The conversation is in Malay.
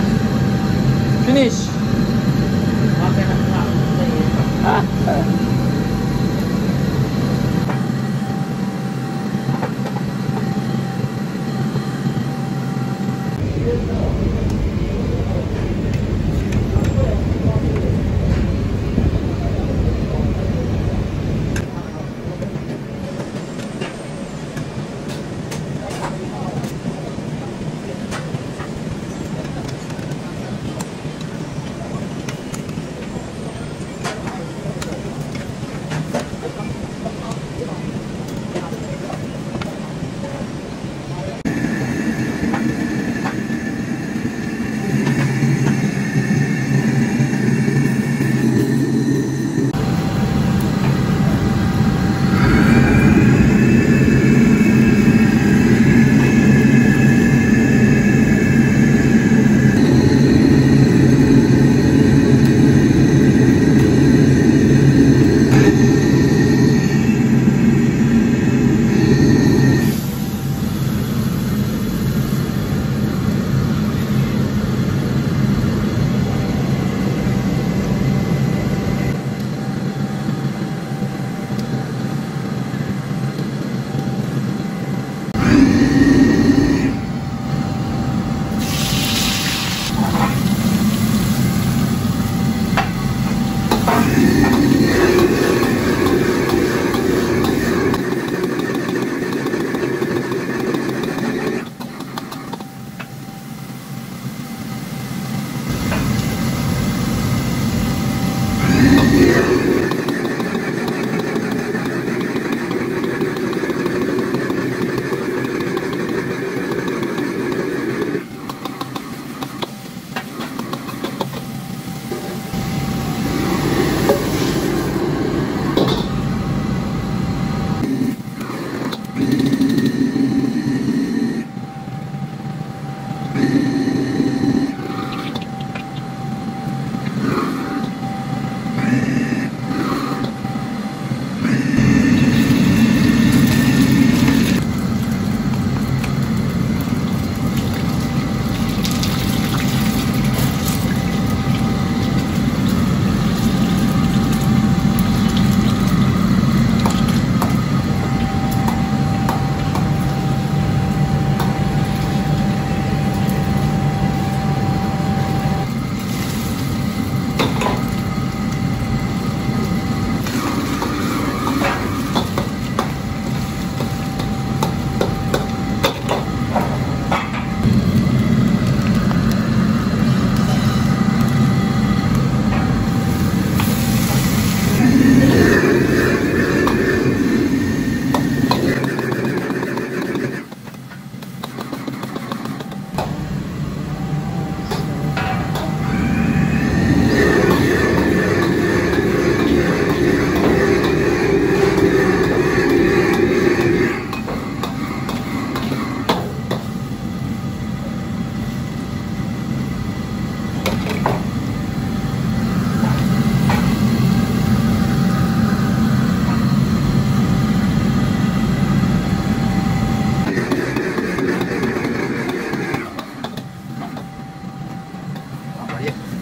sana. Finish. Ha. yeah.